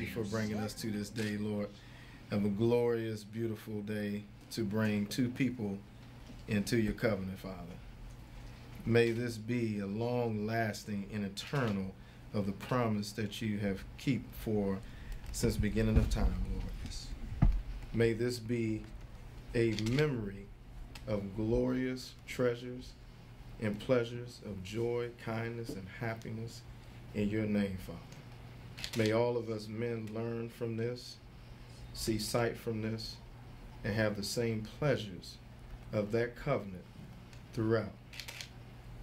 you for bringing us to this day, Lord. Have a glorious, beautiful day to bring two people into your covenant, Father. May this be a long lasting and eternal of the promise that you have keep for since beginning of time, Lord. May this be a memory of glorious treasures and pleasures of joy, kindness, and happiness in your name, Father. May all of us men learn from this, see sight from this, and have the same pleasures of that covenant throughout.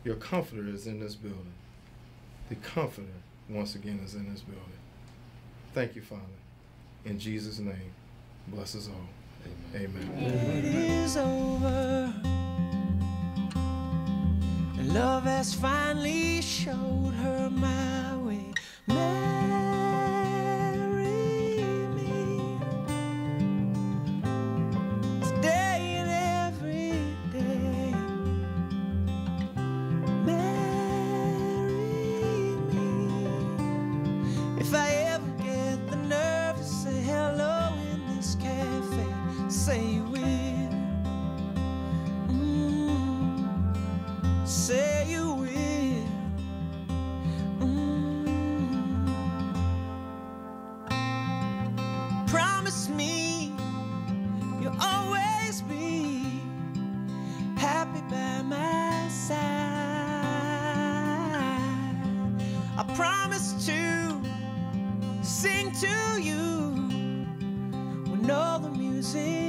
Your comforter is in this building. The comforter, once again, is in this building. Thank you, Father. In Jesus' name, bless us all. Amen. It is over. Love has finally showed her my way. Marry promise to sing to you. When all the music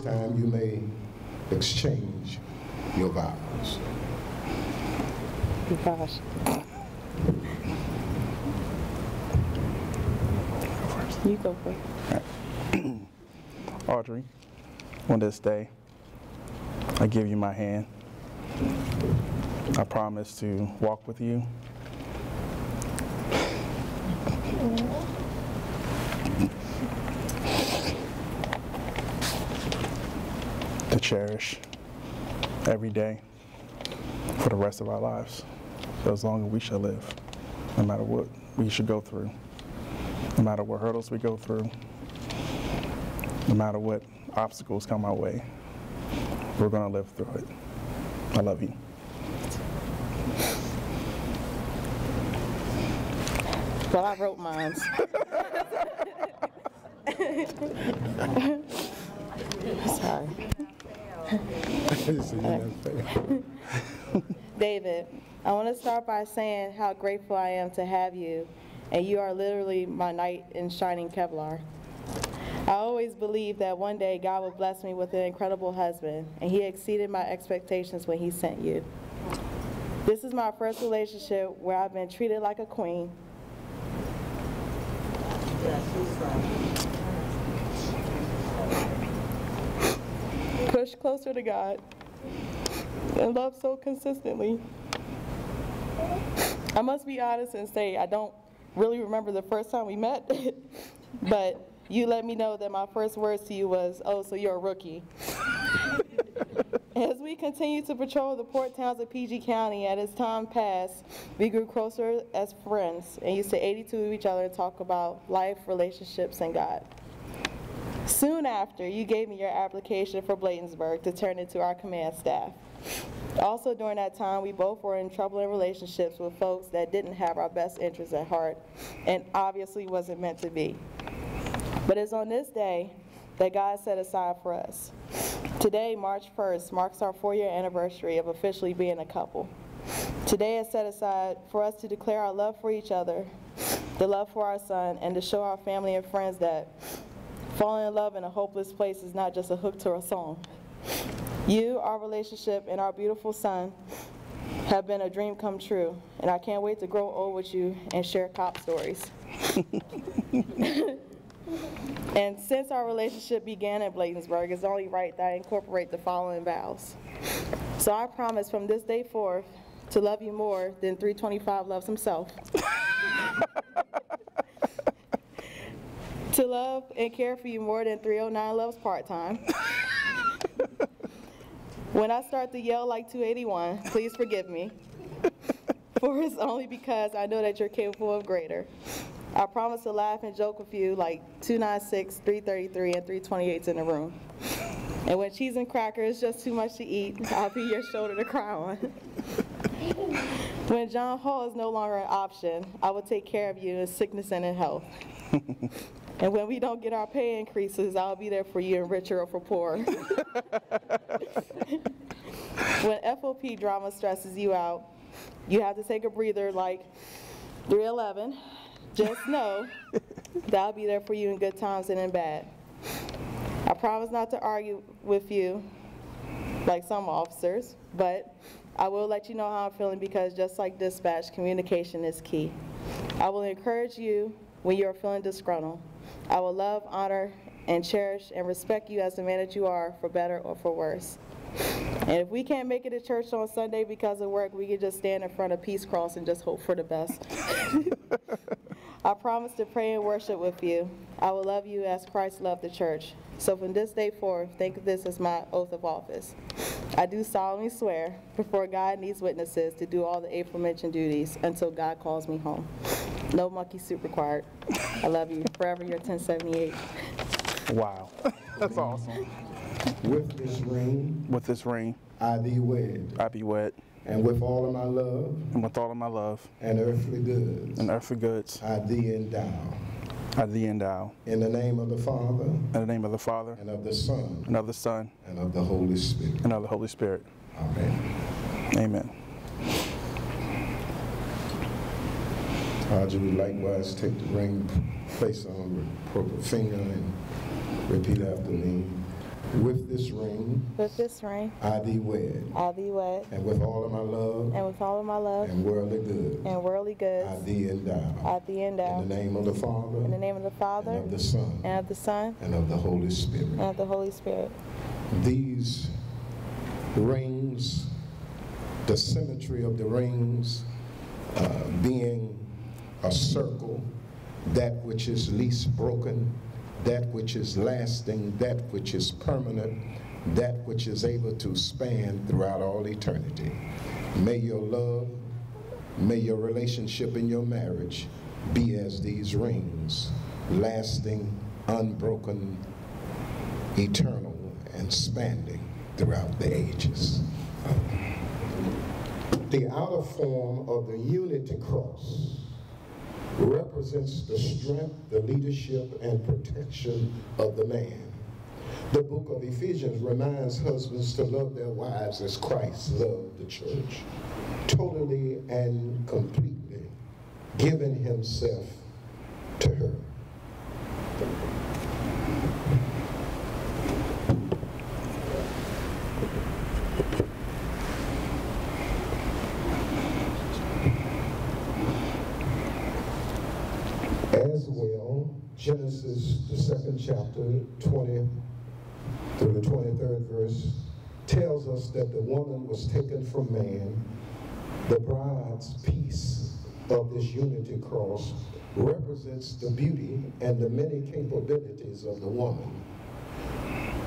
This time you may exchange your vows. Gosh. You go first. Audrey, on this day, I give you my hand. I promise to walk with you. Cherish every day for the rest of our lives, for as long as we shall live, no matter what we should go through, no matter what hurdles we go through, no matter what obstacles come our way, we're going to live through it. I love you. Well, I wrote mine. Sorry. David, I want to start by saying how grateful I am to have you, and you are literally my knight in shining Kevlar. I always believed that one day God would bless me with an incredible husband, and He exceeded my expectations when He sent you. This is my first relationship where I've been treated like a queen. Push closer to God and love so consistently. I must be honest and say I don't really remember the first time we met, but you let me know that my first words to you was, oh, so you're a rookie. As we continued to patrol the port towns of PG County, and as time passed, we grew closer as friends and used to 82 of each other and talk about life, relationships, and God. Soon after, you gave me your application for Bladensburg to turn into our command staff. Also during that time, we both were in troubling relationships with folks that didn't have our best interests at heart and obviously wasn't meant to be. But it's on this day that God set aside for us. Today, March 1st, marks our four-year anniversary of officially being a couple. Today is set aside for us to declare our love for each other, the love for our son, and to show our family and friends that falling in love in a hopeless place is not just a hook to a song. You, our relationship, and our beautiful son have been a dream come true, and I can't wait to grow old with you and share cop stories. And since our relationship began at Bladensburg, it's only right that I incorporate the following vows. So I promise from this day forth to love you more than 325 loves himself. to love and care for you more than 309 loves part-time. when I start to yell like 281, please forgive me. For it's only because I know that you're capable of greater. I promise to laugh and joke with you like 296, 333, and 328's in the room. And when cheese and cracker is just too much to eat, I'll be your shoulder to cry on. when John Hall is no longer an option, I will take care of you in sickness and in health. And when we don't get our pay increases, I'll be there for you in richer or for poor. when FOP drama stresses you out, you have to take a breather like 311 just know that I'll be there for you in good times and in bad. I promise not to argue with you like some officers, but I will let you know how I'm feeling because just like dispatch, communication is key. I will encourage you when you're feeling disgruntled. I will love, honor, and cherish and respect you as the man that you are, for better or for worse. And if we can't make it to church on Sunday because of work, we can just stand in front of Peace Cross and just hope for the best. I promise to pray and worship with you. I will love you as Christ loved the church. So from this day forth, think of this as my oath of office. I do solemnly swear before God and these witnesses to do all the aforementioned duties until God calls me home. No monkey suit required. I love you. Forever your 1078. Wow. That's awesome. With this ring, With this ring, I be wed, I be wed, and with all of my love and with all of my love and earthly goods, and earthly goods, I thee endow. I thee endow. In the name of the Father, In the name of the Father, and of the Son, and of the Son, and of the Holy Spirit. and of the Holy Spirit. Amen. Amen. Audrey would likewise take the ring, place it on the appropriate finger, and repeat after me. With this ring, With this ring, I thee wed, I thee wed, and with all of my love and with all of my love and worldly good, and worldly good. I thee endow. I thee endow. In the name of the Father, In the name of the and Father, of the Son, and of the Son, and of the Holy Spirit. and of the Holy Spirit. These rings, the symmetry of the rings uh, being a circle, that which is least broken, that which is lasting, that which is permanent, that which is able to span throughout all eternity. May your love, may your relationship in your marriage be as these rings, lasting, unbroken, eternal, and spanning throughout the ages. The outer form of the unity cross represents the strength, the leadership, and protection of the man. The book of Ephesians reminds husbands to love their wives as Christ loved the church, totally and completely giving himself to her. As well, Genesis, the second chapter, 20 through the 23rd verse, tells us that the woman was taken from man. The bride's piece of this unity cross represents the beauty and the many capabilities of the woman.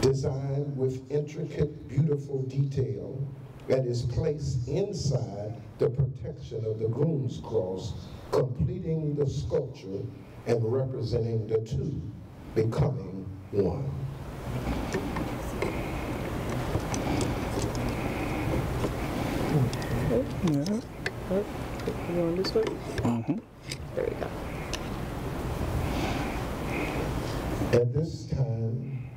Designed with intricate, beautiful detail that is placed inside the protection of the groom's cross, completing the sculpture and representing the two becoming one. Yeah. You going this way? Mm-hmm. There we go. At this time,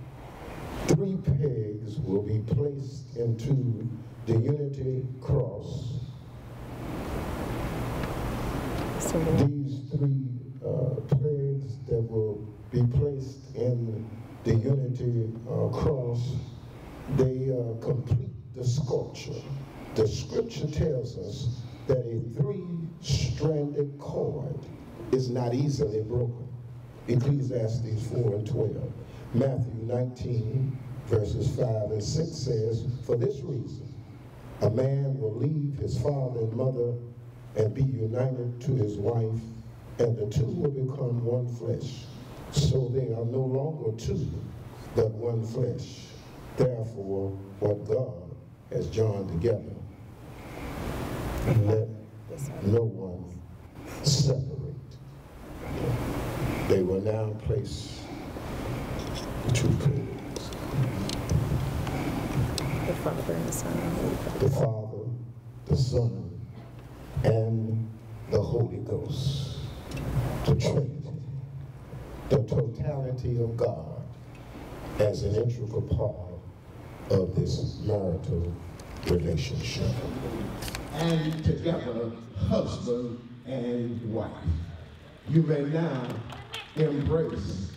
three pegs will be placed into the unity cross. So These three uh, pegs that will be placed in the unity uh, cross, they uh, complete the sculpture. The scripture tells us that a three-stranded cord is not easily broken. Ecclesiastes 4 and 12. Matthew 19, verses 5 and 6 says, For this reason, a man will leave his father and mother and be united to his wife, and the two will become one flesh. So they are no longer two, but one flesh. Therefore, what God has joined together, let no one separate. They will now place the two. The Father and the Son and the Holy Ghost. the Father, the Son, and the Holy Ghost. The Trinity, the totality of God as an integral part of this marital relationship. And together, husband and wife. You may now embrace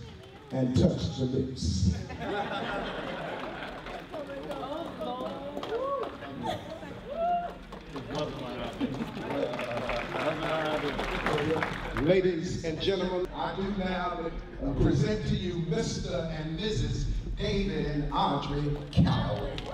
and touch the lips. Ladies and gentlemen, I do now present to you Mr. and Mrs. David and Audrey Calloway.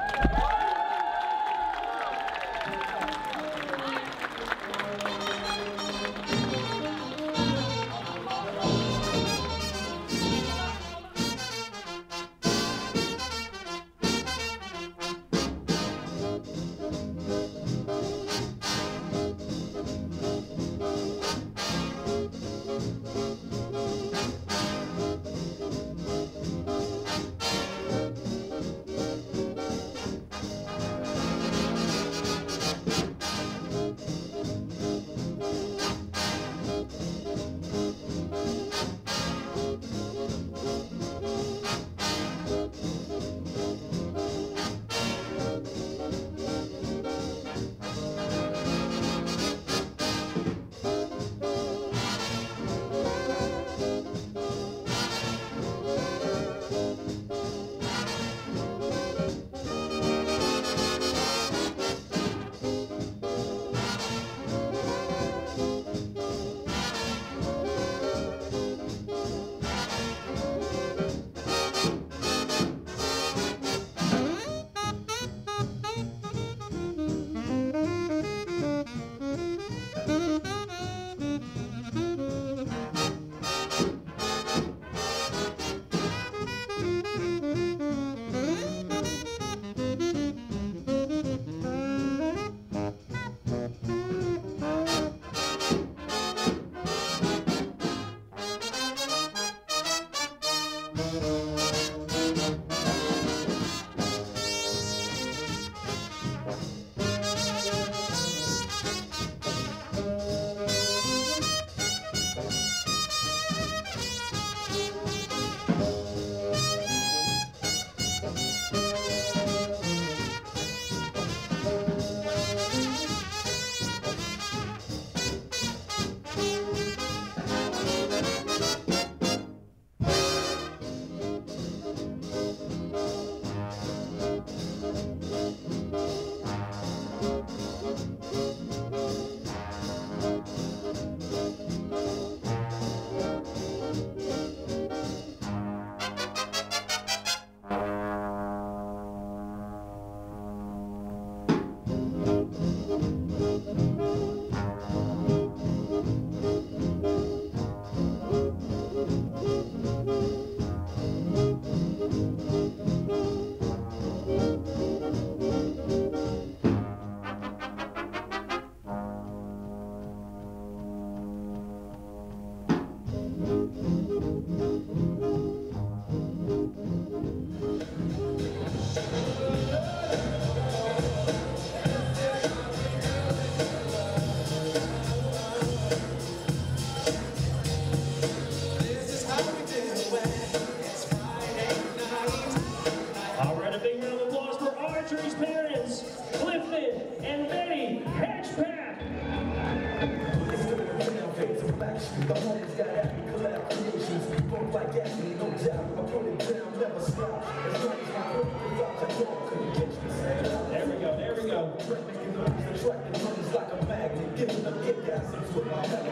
Metal.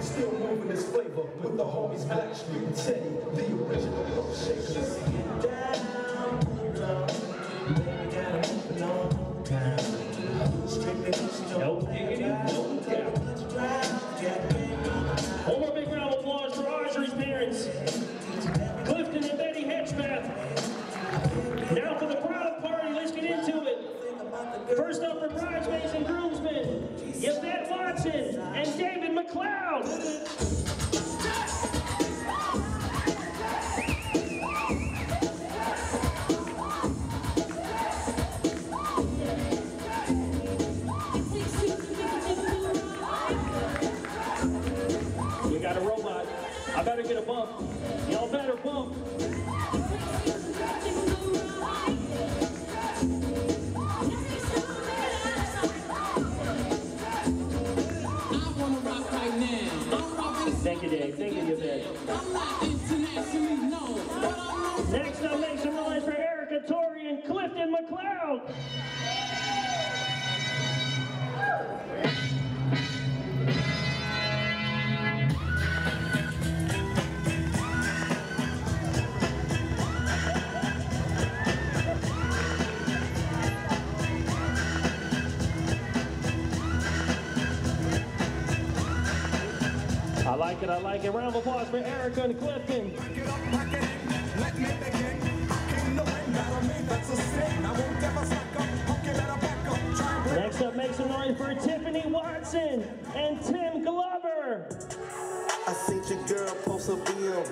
Still moving this flavor with the homies Blackstreet and Teddy, the original rope shakers. Get down, down. For Erica and Clifton. Next up, make some noise for Tiffany Watson and Tim Glover. I seen your girl post a bill,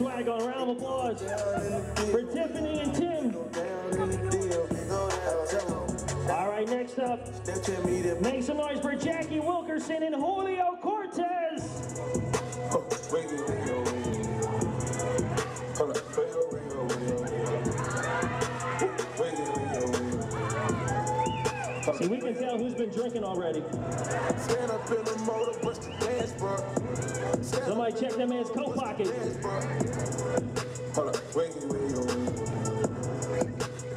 swag on. Round of applause for Tiffany and Tim. All right, next up, make some noise for Jackie Wilkerson and Julio Cortez. See, we can tell who's been drinking already. Somebody check that man's coat pocket. Hold up.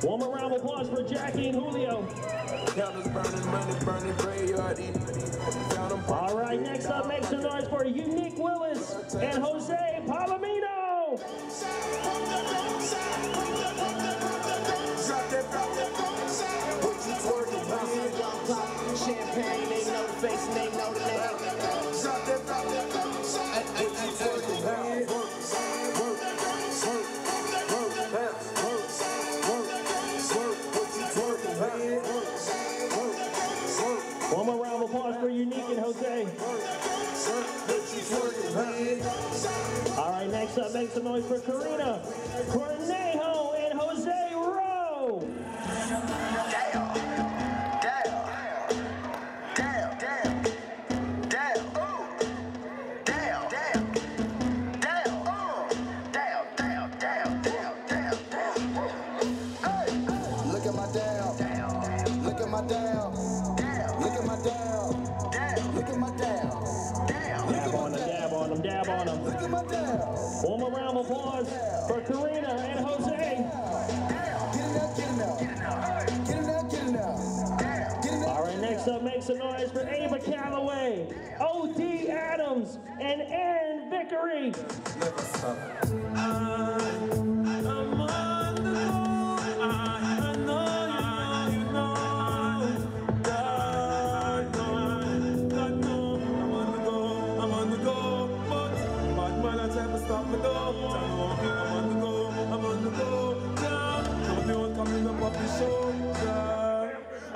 One more round of applause for Jackie and Julio. All right, next up, make some noise for Unique Willis and Jose All right, next up, make some noise for Karina, Cornejo, and Jose Rowe. One more round of applause for Karina and Jose. All right, next up, make some noise for Ava Calloway, O.D. Adams, and Aaron Vickery.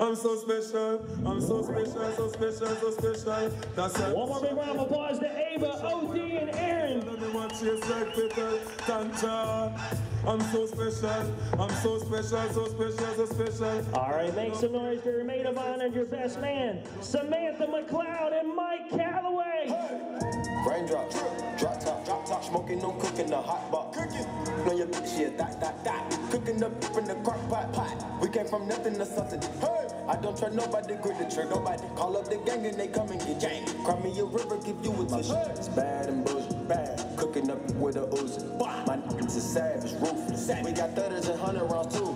I'm so special, I'm so special, so special, so special. That's why One more big round of applause to Ava, O.D. and Aaron. me want chase like Peter Tantra. I'm so special, I'm so special, so special, so special. All right, make some noise for your maid of honor and your best man, Samantha McLeod and Mike Calloway. Smoking on cooking the hot pot. Cooking. On your bitch, yeah, that, that, that. Cooking up in the crock pot, pot. We came from nothing to something. Hey! I don't trust nobody, grip the trick, nobody. Call up the gang and they come and get gang. Cry me a river, give you a tissue. It's bad and bullshit, bad. Cooking up with a Uzi. My niggas is savage, ruthless. We got thudders and hundred rounds too.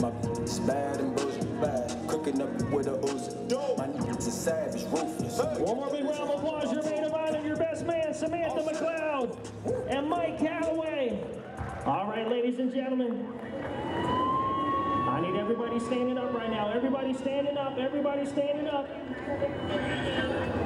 My is bad and bullshit, bad. Cooking up with a Uzi. My niggas is savage, ruthless. One more big round of applause, your maid of honor, your best man, Samantha oh, McLeod, and Mike Calloway. All right, ladies and gentlemen. I need everybody standing up right now. Everybody standing up. Everybody standing up.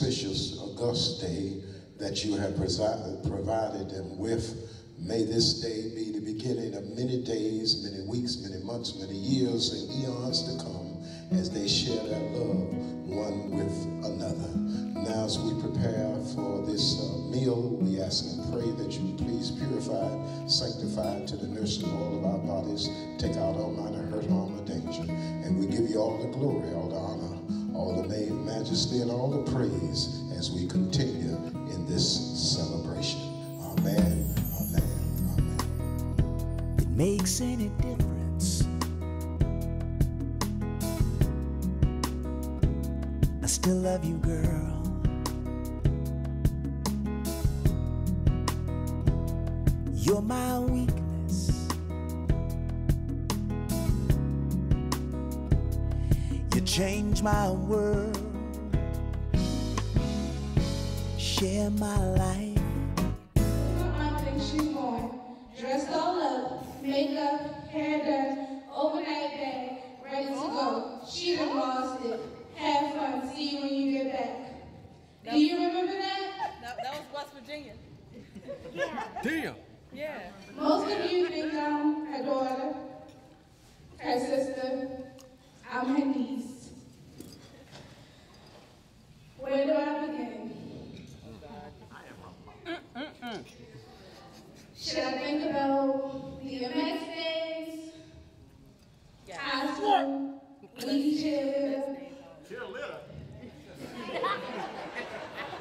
Auspicious, august day that you have provided them with. May this day be the beginning of many days, many weeks, many months, many years, and eons to come as they share their love one with another. Now, as we prepare for this uh, meal, we ask and pray that you please purify, sanctify to the nursing of all of our bodies, take out all minor hurt, harm, or danger. And we give you all the glory, all the honor, all the name, majesty, and all the praise as we continue in this celebration. Amen. Amen, amen. It makes any difference. I still love you, girl. My world. Share my life. I think she's born. Dressed all up, makeup, hair done, overnight bag, ready to go. She done lost it. Have fun. See you when you get back. Do you remember that? No, that was West Virginia. Damn. Yeah. Most of you think I'm her daughter, her sister. I'm her niece. Where do I begin? Should I think about the MX days? High school, lead cheerleader.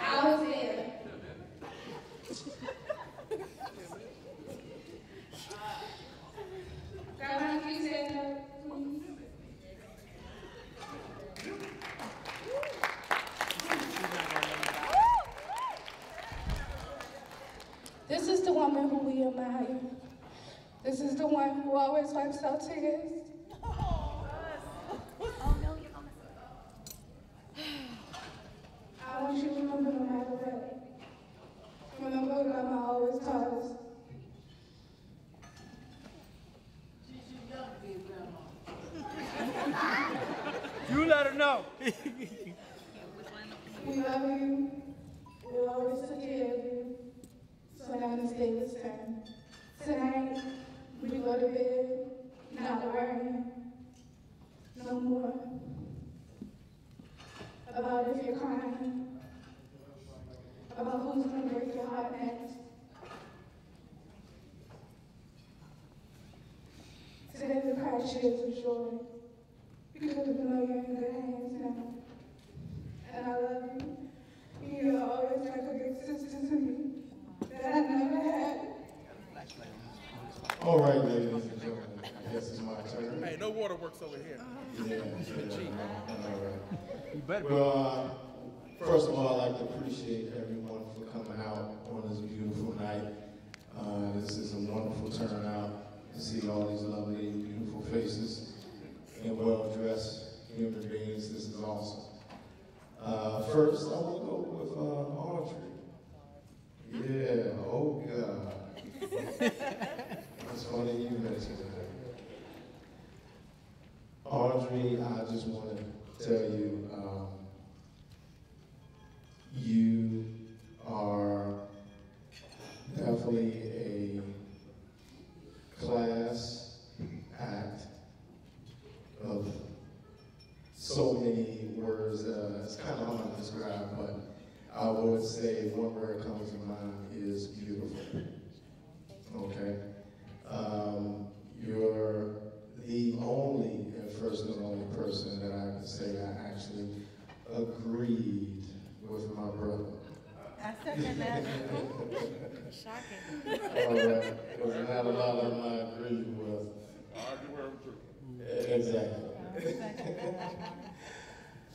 I was there. Grandma, can you stand up, please? This is the woman who we admire. This is the one who always wipes our tears. I want you to remember no matter what. Remember what Grandma always taught us. You let her know. We love you. So now it's David's turn. Tonight, we go to bed, not worrying. No more. About if you're crying. About who's gonna break your heart next. Today we cry tears of joy. Because we know you're in good hands now. And I love you. You're always like a big sister to me that I never had. All right, ladies and gentlemen, I guess it's my turn. Hey, no waterworks over here. Yeah, yeah, all better. Well, uh, first of all, I'd like to appreciate everyone for coming out on this beautiful night. Uh, this is a wonderful turnout to see all these lovely, beautiful faces and well-dressed human beings. This is awesome. Uh, first, I want to go with uh, Audrey. Yeah, oh God. It's funny you mentioned that. Audrey, I just want to tell you, um, you are definitely a class act of so many words. Uh, it's kind of hard to describe, but I would say one word comes to mind is beautiful. Okay? Um, you're the only, and first and only person that I can say I actually agreed with my brother. I second that. Shocking. All right. There's not a lot of them I agree with. Exactly.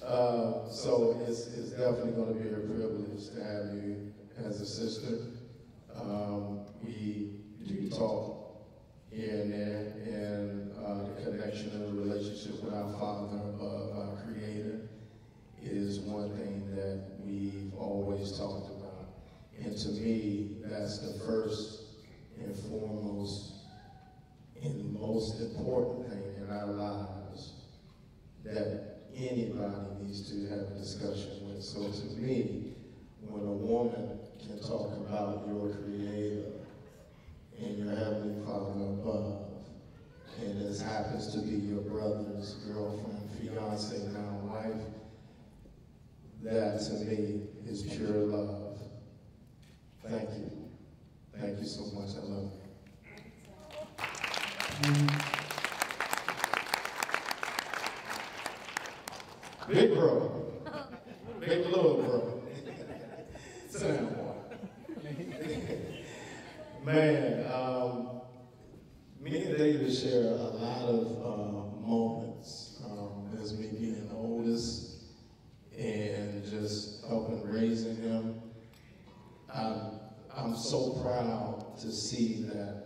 Uh, so it's, it's definitely going to be a privilege to have you as a sister. Um, we do talk here and there, and uh, the connection and the relationship with our Father above, our Creator, is one thing that we've always talked about. And to me, that's the first and foremost and most important thing in our lives that anybody needs needs to have a discussion with. So to me, when a woman can talk about your creator and your heavenly father above, and this happens to be your brother's girlfriend, fiance, now wife, that to me is pure love. Thank you. Thank you so much. I love you. Big bro. Big little bro. Sit down, boy. Man, um, me and David share a lot of uh, moments um, as me being the oldest and just helping raising him. I'm, I'm so proud to see that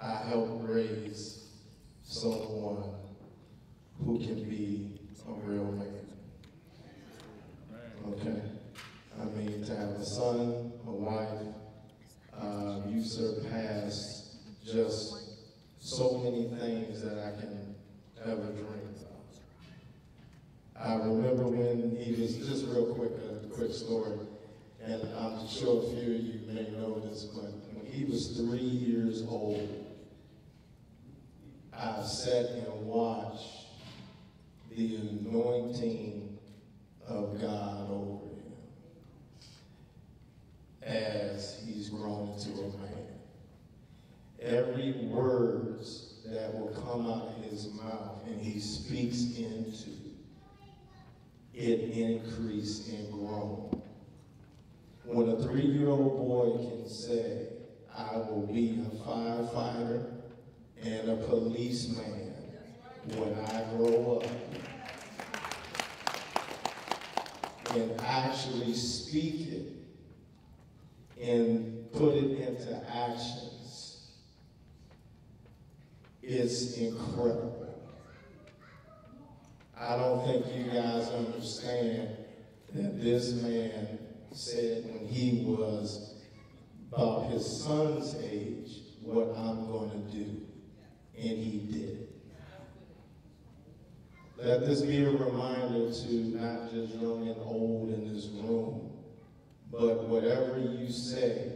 I helped raise someone who can be a real man. Okay? I mean, to have a son, a wife, uh, you surpassed just so many things that I can ever dream of. I remember when he was, just real quick, a quick story, and I'm sure a few of you may know this, but when he was three years old, I sat and watched the anointing of God over him as he's grown into a man. Every words that will come out of his mouth and he speaks into, it increased and grown. When a three-year-old boy can say, I will be a firefighter and a policeman when I grow up, and actually speak it and put it into actions, it's incredible. I don't think you guys understand that this man said when he was about his son's age, what I'm going to do. And he did it. Let this be a reminder to not just young and old in this room, but whatever you say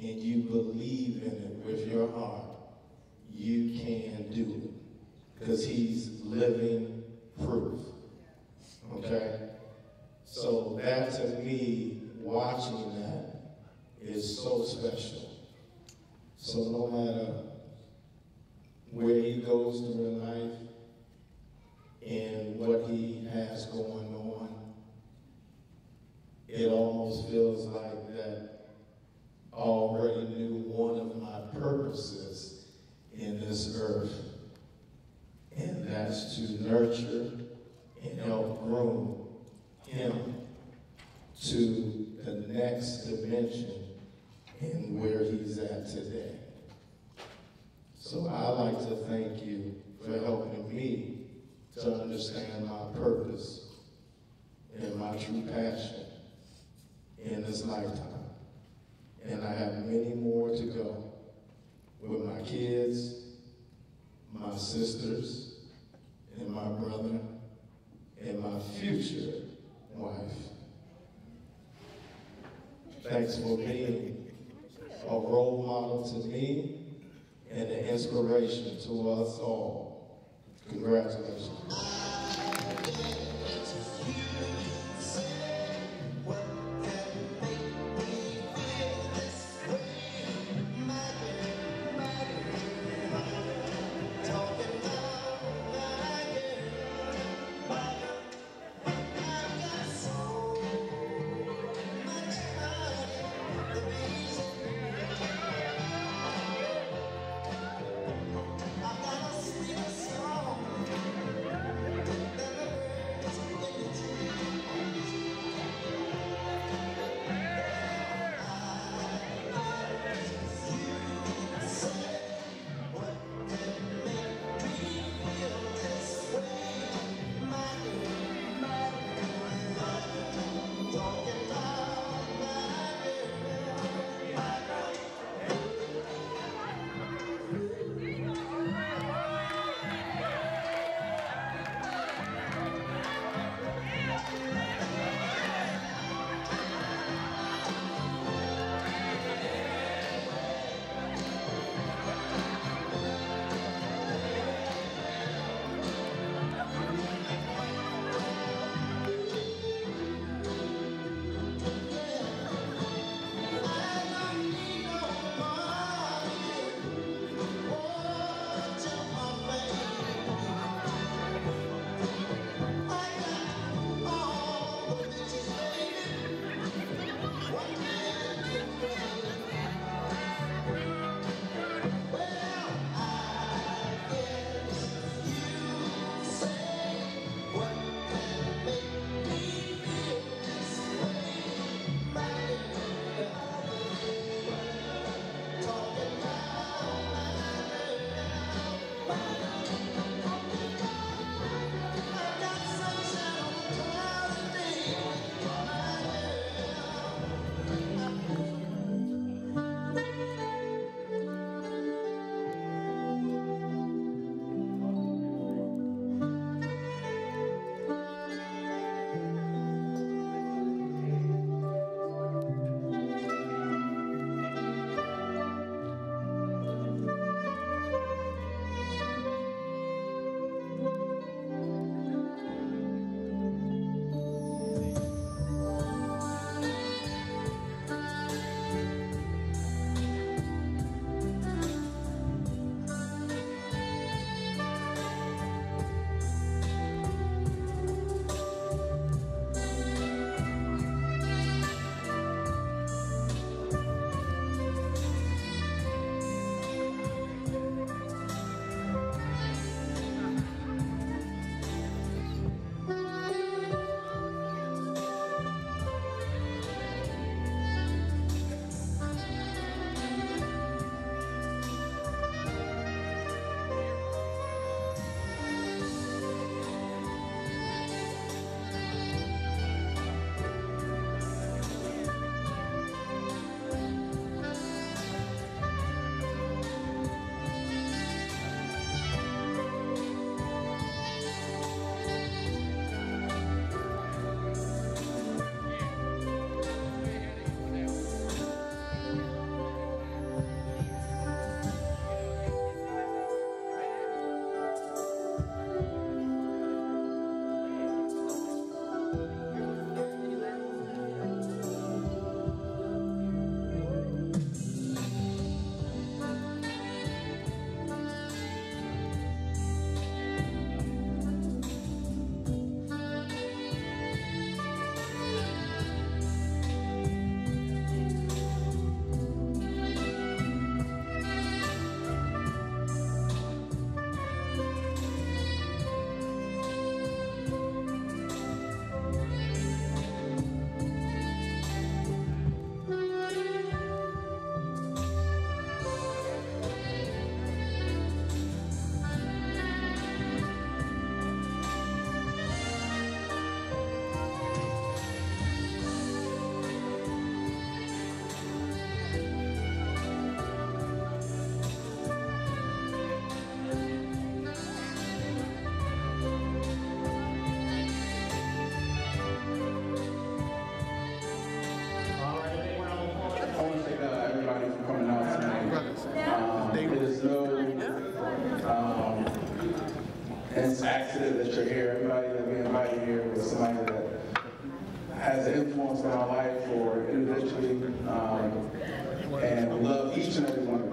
and you believe in it with your heart, you can do it. Because he's living proof. Okay? So that to me, watching that is so special. So no matter where he goes through life and what he has going on, it almost feels like that I already knew one of my purposes in this earth, and that's to nurture and help groom him to the next dimension and where he's at today. So I'd like to thank you for helping me to understand my purpose and my true passion in this lifetime. And I have many more to go with my kids, my sisters, and my brother, and my future wife. Thanks for being a role model to me and an inspiration to us all. Congratulations.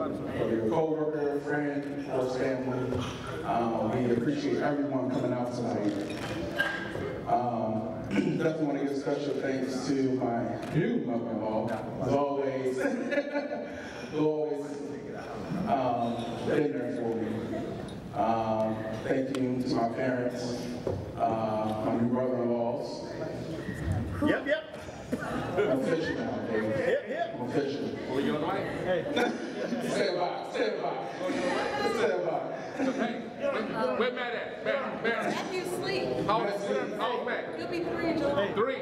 Whether you're a coworker, friend, or family. Um, we appreciate everyone coming out tonight. Um, definitely want to give special thanks to my new mother-in-law, as always, who always um, been there for me. Um, thank you to my parents, uh, my new brother-in-laws. Yep, yep. I'm official now, baby. Yep, yep. I'm official. Well, you all right? Hey. Stand by, stand by. Stand by. Where Matt at? Matt, Matt. Matthew sleep. How old is How old Matt? He'll be three in July. Three.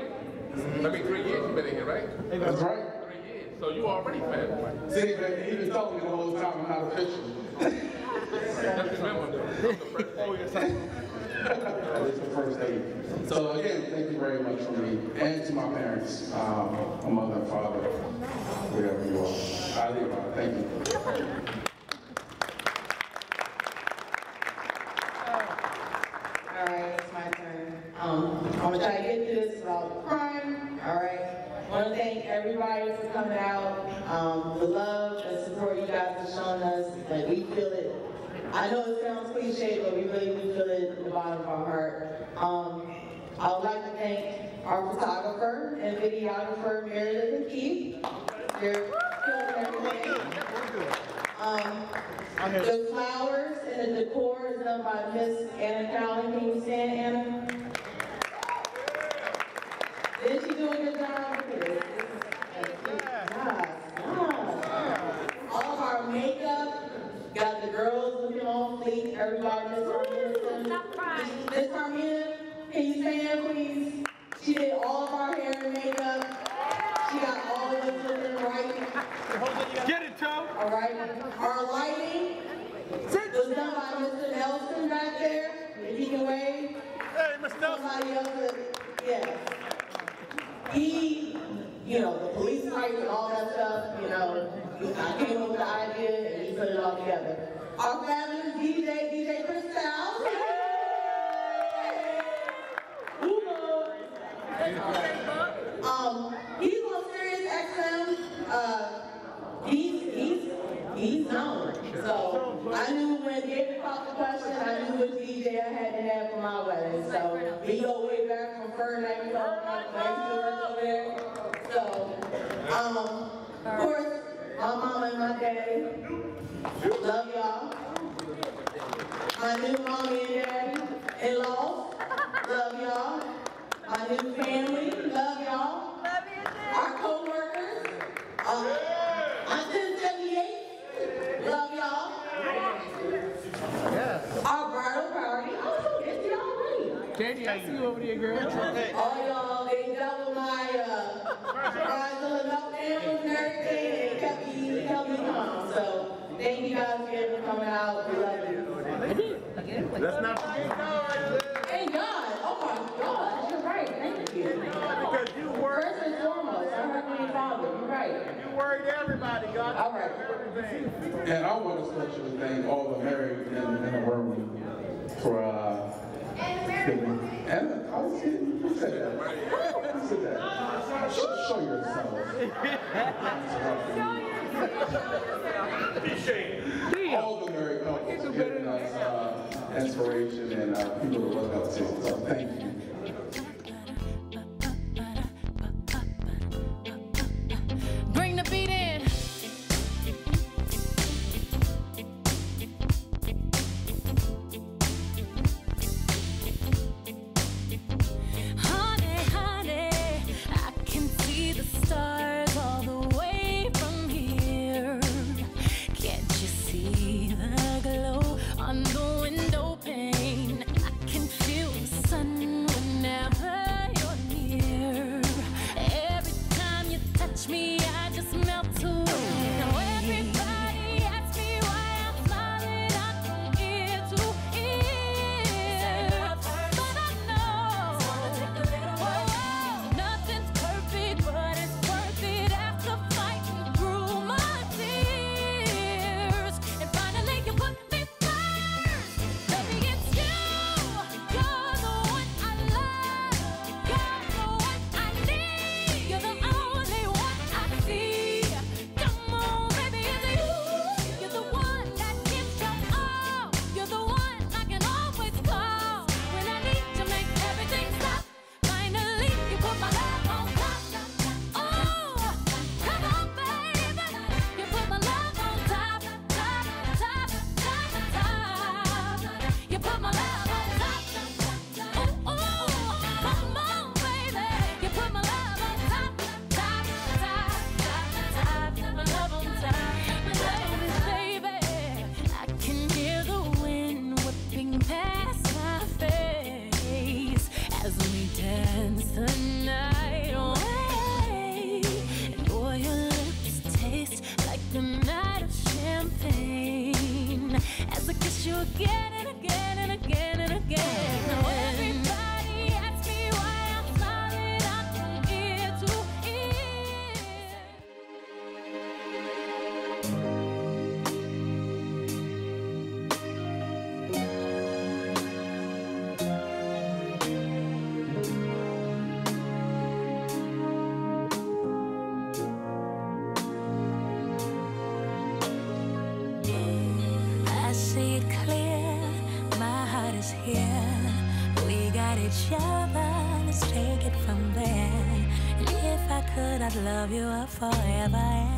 That means three years you've been in here, right? That's right. Three years. So you already family. See, baby, he been telling me the whole time I'm not official. Just remember though. Oh, yes, It's the first date. So again, thank you very much for me and to my parents, um, my mother and father, wherever you are. I live. Thank you. All right, it's my turn. Um, I'm gonna try to get through this without crying, all right? I wanna thank everybody for coming out, um, the love and support you guys have shown us, like, we feel it. I know it sounds cliche, but we really do feel it in the bottom of our heart. Um, I would like to thank our photographer and videographer, Meredith and Keith. They're filming everything. Um, the flowers and the decor is done by Miss Anna Cowling. Can you stand, Anna? Did she do a good job? Yes, yes. All of our makeup, got the girls looking on fleek, everybody, Miss Armina. Stop crying. Miss Armina, stand, please? She did all of our hair and makeup. She got all of us looking right. Get it, Joe. All right. Our lighting was done by Mr. Nelson back there. If he can wave. Hey, Mr. Nelson. Somebody else, yes. He, you know, the police lights and all that stuff, you know, I came up with the idea and he put it all together. Our fabulous DJ, DJ Chris Styles. Um, he's on Sirius XM. Uh, he's he's he's known. So I knew when David called the question, I knew which DJ I had to have for my wedding. So we go way back from Ferdinand, we go back over there. So, um, of course, my mama and my daddy, love y'all. My new mommy and daddy, in-laws, love y'all. My new family, love y'all. Our co-workers, uh, I'm 1078, love y'all. Our bridal party, oh, it's y'all ready. Katie, I see you over there, girl. All y'all, they double my, uh, prize of the meltdowns and everything, and kept me, kept me calm, so thank you guys again for coming out, we love you. Let's not forget God, oh my God, you're right, thank you. Because you worried. First and foremost, I heard my father, you're right. You worried everybody, God. All right. And I want to especially thank all the married in, in the room for, uh, giving, and I was kidding, who said that? Who said that? Show, show yourself. All the married couples giving us, uh, inspiration and, uh, people to look up to, so thank you. I'd love you up forever